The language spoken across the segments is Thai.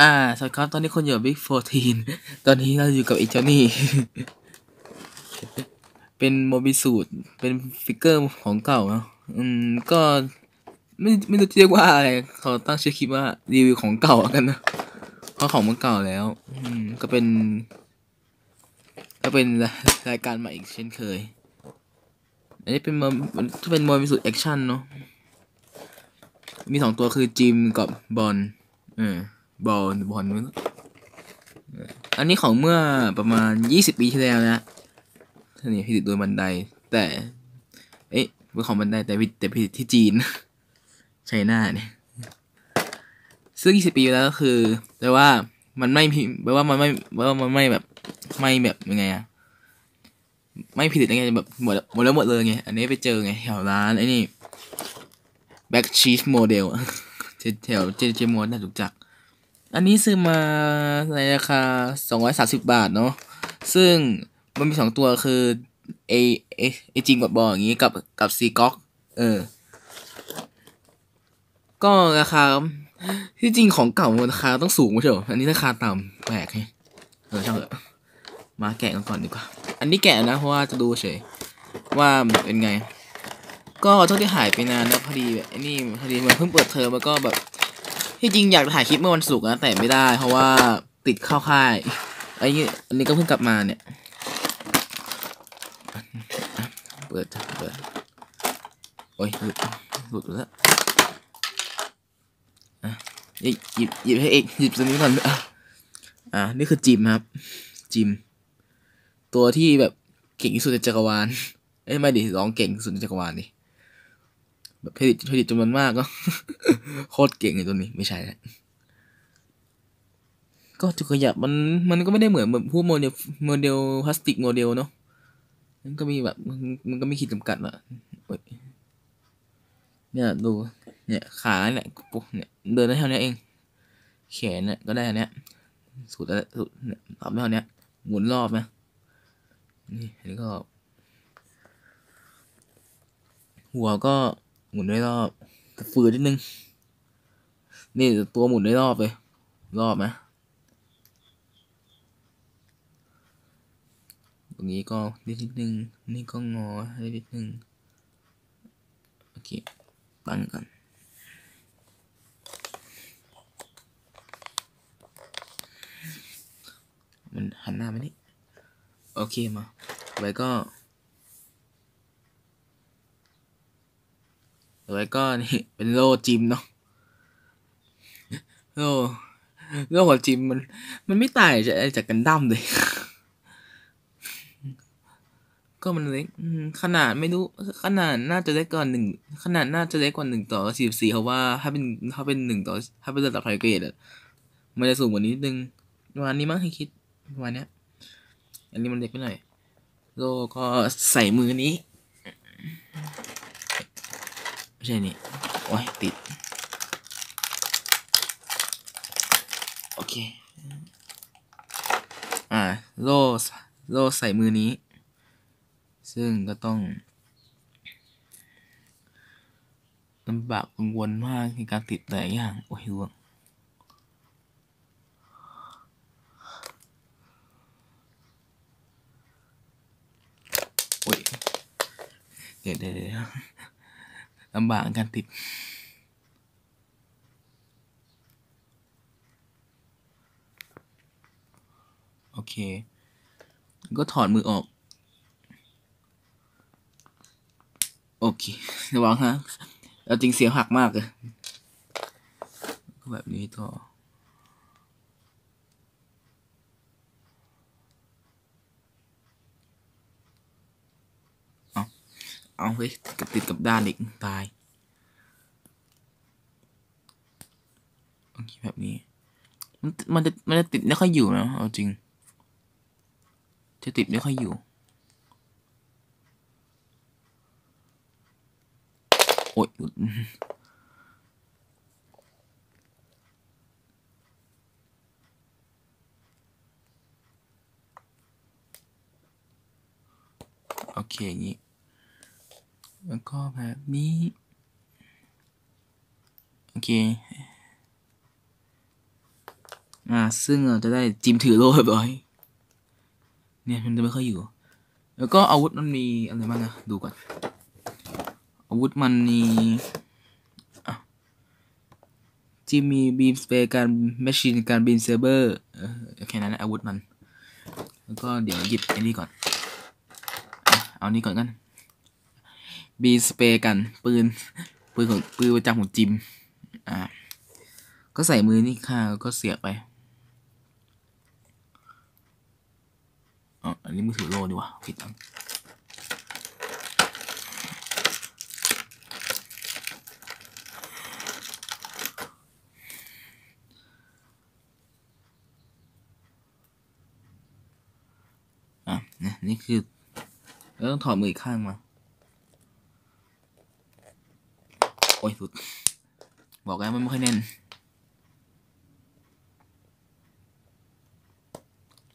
อ่า สวัสดีครับตอนนี้คนอยู่บิ๊กโฟทีนตอนนี้เราอยู่กับไอ้เจ้านี่ เป็น Mobile Suit เป็น figure ของเก่าเนาะอืม ก็ไม่ไม่รู้จะเรียกว่าอะไรเขาตั้งชื่อคลิปว่ารีวิวของเก่ากันนะเพราะของมันเก่าแล้ว อืม ก็เป็น ก็เป็นรายการใหม่อีกเช่นเคย อันนี้เป็นโมจะเป็น Mobile Suit action เนาะมีสองตัวคือจิมกับบอลเออ บอลบอลมึงอันนี้ของเมื่อประมาณยี่สิบปีที่แล้วนะท่านี่ผลิตโดยบันได แต่ เอ๊ะเป็นของบันไดแต่แต่ผลิตที่จีนไชน่าเนี่ยซึ่งยี่สิบปีแล้วก็คือแปลว่ามันไม่แปลว่ามันไม่แปลว่ามันไม่แบบไม่แบบยังไงอะไม่ผลิตยังไงแบบหมดหมดแล้วหมดเลยไง อันนี้ไปเจอไง แถวร้านไอ้นี่แบ็กชีสโมเดลแถวเจเจมอนน่าจุกจัก อันนี้ซื้อมาในราคาสองร้อยสาสิบาทเนาะ ซึ่งมันมีสองตัวคือเอเอเอจิงกับบออย่างงี้กับกับซีก๊อกเออ ก็ราคาที่จริงของเก่าราคาต้องสูงไม่ใช่หรอ อันนี้ราคาต่ำแปลกไงเออช่างเถอะมาแกะกันก่อนดีกว่า อันนี้แกะนะเพราะว่าจะดูเฉยว่าเป็นไง ก็ช่วงที่หายไปนานแล้วพอดีแบบอ้นี่พอดีมันเพิ่งเปิดเทอมแล้วก็แบบ ที่จริงอยากถ่ายคลิปเมื่อวันศุกร์นะแต่ไม่ได้ เพราะว่าติดเข้าค่ายไอ้นี่อันนี้ก็เพิ่งกลับมาเนี่ย เปิดเปิดโอ้ยหลุดหลุดแล้วอะหยิบหยิบหยิบให้เอกหยิบตัวนี้ก่อนอะอะนี่คือจิมครับ จิม ตัวที่แบบเก่งที่สุดในจักรวาลเอ้ยไม่ดิร้องเก่งที่สุดในจักรวาลดิ แบบผลิตผลิตจำนวนมากก็ โคตรเก่งเลยตัวนี้ไม่ใช่แล้วก็จุดขยับมันมันก็ไม่ได้เหมือนแบบพวกโมเดลโมเดล plastic model เนาะมันก็มีแบบมันก็มีขีดจำกัดอะเนี่ยดูเนี่ยขาเนี่ยปุ๊บเนี่ยเดินได้เท่านี้เอง แขนเนี่ยก็ได้เนี้ยสุดแล้วสุดเนี่ยทำได้เท่านี้หมุนรอบนะนี่อันนี้ก็ หัวก็ หมุนได้รอบฝืนนิดนึง นี่ตัวหมุนได้รอบเลย รอบไหมตรงนี้ก็นิดนิดนึง นี่ก็งอให้นิดนึง โอเค ตั้งกันมันหันหน้ามานี่ โอเคมาไว้ก็ แล้วก็นี่เป็นโลจิมเนาะโลโลของจิมมันมันไม่ตายจากจากกันดั้มเลย ก็มันเล็กขนาดไม่รู้ขนาดน่าจะเล็กกว่าหนึ่งขนาดน่าจะเล็กกว่าหนึ่งต่อสิบสี่เพราะว่า ถ้าเป็นถ้าเป็นหนึ่งต่อ ถ้าเป็นระดับไฮเกรดอะมันจะสูงกว่านี้นิดนึงประมาณนี้มั้งให้คิดประมาณเนี้ย อันนี้มันเล็กไปหน่อยโลก็ใส่มือนี้ ไม่ใช่นี่ โอ้ย ติด โอเค อ่า โล่โล่ใส่มือนี้ ซึ่งก็ต้องลำบากกังวลมากในการติดแต่อย่าง โอ้ยร่วงโอ้ย เดี๋ยวเดี๋ยว ลำบากการติด โอเค ก็ถอดมือออก โอเคระวังฮะเราจริงเสียงหักมากเลย ก็แบบนี้ต่อ เอา เอาเฮ้ยกับติดกับด้านอีกตายโอเคแบบนี้ มันมันจะมันจะติดไม่ค่อยอยู่นะเอาจริง จะติดไม่ค่อยอยู่ โอ้ยโอเคอย่างนี้ แล้วก็แบบนี้ โอเค อ่า ซึ่งเราจะได้จิมถือโล่เรียบร้อย เนี่ยมันจะไม่ค่อยอยู่ แล้วก็อาวุธมันมีอะไรบ้างอะดูก่อน อาวุธมันมีจิมมีบีมสเปรย์การแมชชีนการบินเซเบอร์เออแค่นั้นะอาวุธมัน แล้วก็เดี๋ยวหยิบไอ้นี่ก่อนอะเอานี่ก่อนกัน บีสเปรย์กัน ปืน ปืนของปืนประจำของจิม อ่า ก็ใส่มือนี่ค่ะแล้วก็เสียบไปอ๋ออันนี้มือถือโลดีกว่าผิดอันอะเนี่ยนี่คือแล้วต้องถอดมืออีกข้างมา โอ้ยสุด บอกแล้วมันไม่ค่อยแน่น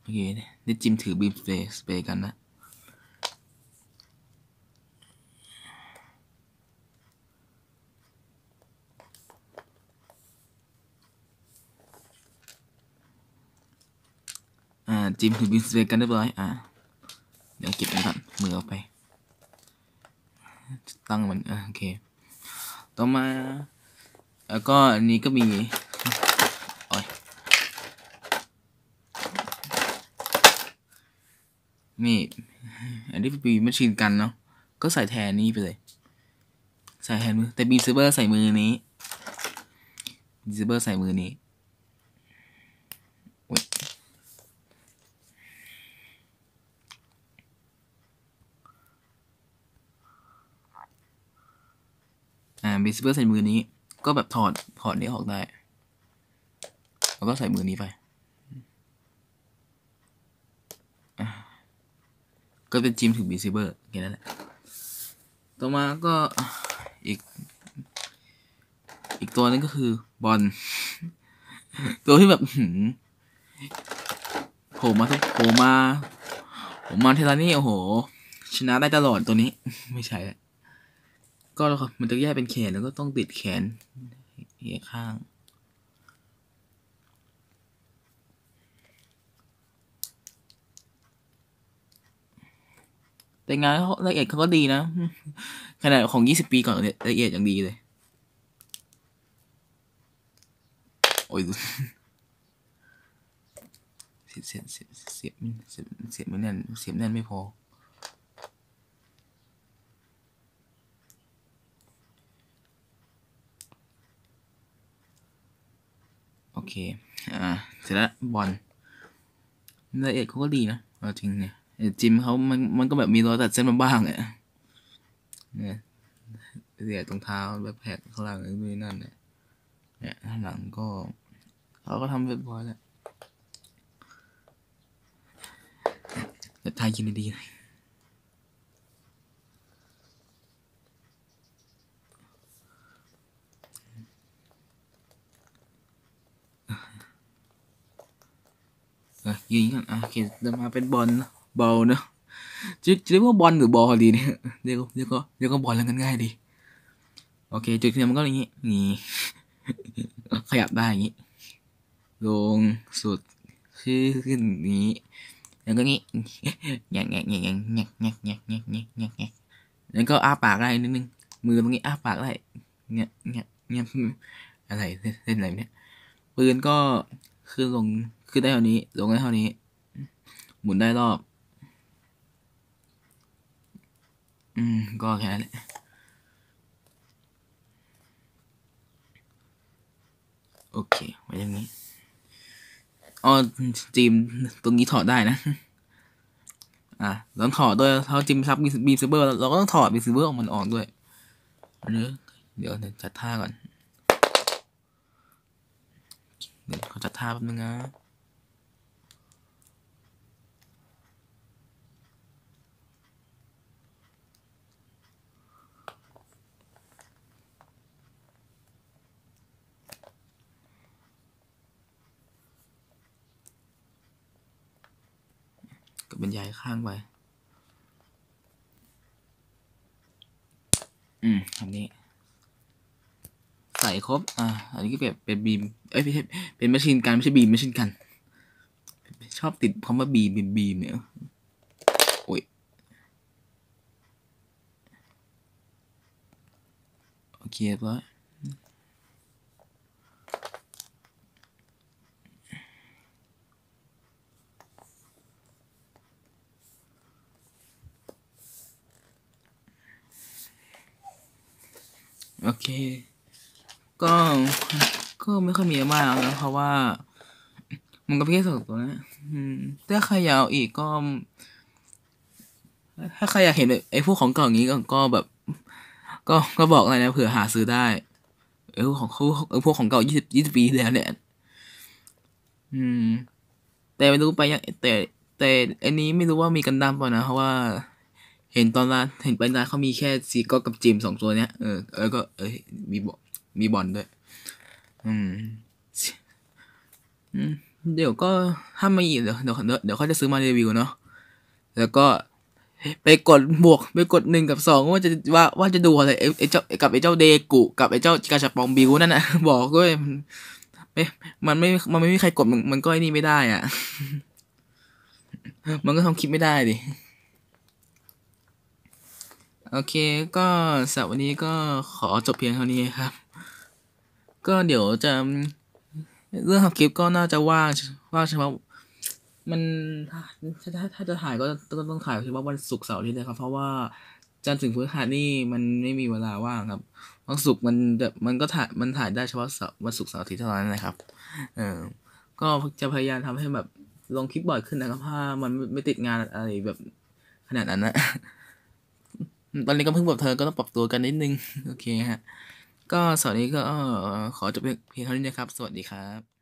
โอเคได้จิมถือบีมสเปรย์สเปกันนะ อ่า จิมถือบีมสเปรย์กันเรียบร้อย อ่า เดี๋ยวเก็บไว้ก่อนมือเอาไป ตั้งมัน อ่า โอเค ต่อมา แล้วก็อันนี้ก็มีโอ้ยนี่ อันนี้เป็นมชชีนกันเนาะ ก็ใส่แทนนี้ไปเลย ใส่แทนมือ แต่บีเซเบอร์ใส่มือนี้บีเซเบอร์ใส่มือนี้โอ้ย อ่าบีเซเบอร์ใส่มือนี้ ก็แบบถอดถอดนี้ออกได้ แล้วก็ใส่มือนี้ไปก็เป็นจิมถึงบีซิเบอร์แค่นั้นแหละ ต่อมาก็อีก อีกตัวนึงก็คือบอล ตัวที่แบบหืมโผล่มาทุกโผล่มาผมมาเทลานี่โอ้โห ชนะได้ตลอดตัวนี้ ไม่ใช่แล้ว ก็มันจะแยกเป็นแขนแล้วก็ต้องติดแขนเอียข้าง แต่งานเขาละเอียดเขาก็ดีนะ ขนาดของยี่สิบปีก่อนละเอียดอย่างดีเลย โอ้ยเสียบเสียบเสียบเสียบเสียบเสียบไม่แน่นเสียบแน่นไม่พอ เค อ่า เสร็จแล้วบอลละเอียดเขาก็ดีนะเอาจริงเนี่ยจิมเขามันมันก็แบบมีรอยตัดเส้นมาบ้างเนี่ยเนี่ยเสียตรงเท้าแบบแผลข้างหลังนี่นั่นเนี่ยเนี่ยข้างหลังก็เขาก็ทำเรียบร้อยแล้วแต่ทายยินดีๆ ยิงกันอะโอเคเดินมาเป็นบอลบอลเนอะจะจะเรียกว่าบอลหรือบอลดีเนี่ยเรียกเรียกก็เรียกก็บอลแล้วกันง่ายดี โอเค จุดเทียมมันก็อย่างนี้นี่ขยับได้อย่างนี้ลงสุดขึ้นขึ้นนี้แล้วก็งี้แงกแงกแงกแงกแงกแงกแงกแงกแงกแงกแงกแล้วก็อ้าปากได้นิดนึงมือตรงนี้อ้าปากได้งี้ยเงี้ยเงี้ยอะไรเล่นอะไรเนี่ยปืนก็ขึ้นลง ขึ้นได้เท่านี้ ลงได้เท่านี้ หมุนได้รอบ อืม ก็แค่นั้นแหละโอเค ไว้อย่างนี้อ๋อจิมตรงนี้ถอดได้นะ อะแล้วถอดด้วยเขาจิมซับบีซิเบอร์เราก็ต้องถอดบีซิเบอร์ออกมันออกด้วยอันนี้เดี๋ยวจัดท่าก่อน เดี๋ยวเขาจัดท่าแป๊บนึงนะ ก็บรรยายข้างไป อืมอันนี้ ใส่ใส่ครบ อ่า อันนี้ก็เป็นเป็นบีม เอ้ยไม่ใช่เป็นแมชชีนกันไม่ใช่บีมแมชชีนกัน ชอบติดคำว่าบีมบีมบีมเนี่ยโอ้ย โอเคเรียบร้อยโอเค ก็ ก็ไม่ค่ อยมีอะมากแล้วนะเพราะว่า มันก็เพียงแค่สองตัวนะถ้าใครอยากเอาอีกก็ ถ้าใครอยากเห็นไอ้พวกของเก่าอย่างนี้ก็ก็แบบ ก็ก็บอกอะไรนะเผื่อหาซื้อได้เออของเขาเออพวกของเก่ายี่สิบยี่สิบปีแล้วเนี่ย อืม แต่ไม่รู้ไปยังแต่ แต่อันนี้ไม่รู้ว่ามีกันดั้มเปล่านะเพราะว่าเห็นตอนร้านเห็นไปร้านเขามีแค่ซีก็กับจิมสองตัวเนี้ยเออเออก็ เออมีบอมีบอลด้วย อืม เดี๋ยวก็ถ้ามาอีกเดี๋ยวเดี๋ยวเดี๋ยวเขาจะซื้อมารีวิวเนาะแล้วก็ไปกดบวกไปกดหนึ่งกับสองว่าจะว่าว่าจะดูอะไรไอ้ไอ้เจ้ากับไอ้เจ้าเดกุกับไอ้เจ้ากาชาปองบิวนั่นน่ะบอกด้วยไม่มันไม่มันไม่มีใครกดมันมันก็ไอ้นี่ไม่ได้อะ มันก็ทำคลิปไม่ได้ดิโอเคก็สำหรับวันนี้ก็ขอจบเพียงเท่านี้ครับ ก็เดี๋ยวจะ เรื่องทำคลิปก็น่าจะว่างว่างเฉพาะมันถ้าถ้าถ้าจะถ่ายก็ต้องต้องถ่ายเฉพาะวันศุกร์เสาร์ที่นะครับ เพราะว่าจันทร์ถึงพฤหัสนี่มันไม่มีเวลาว่างครับวันศุกร์มันจะมันก็ถ่ายมันถ่ายได้เฉพาะวันศุกร์เสาร์อาทิตย์เท่านั้นนะครับ เออก็จะพยายามทำให้แบบลงคลิปบ่อยขึ้นนะครับ ถ้ามันไมไม่ติดงานอะไรแบบขนาดนั้นนะตอนนี้ก็เพิ่งแบบเธอก็ต้องปรับตัวกันนิดนึง โอเคฮะ ก็สวัสดีก็ขอจบเพียงเท่านี้นะครับ สวัสดีครับ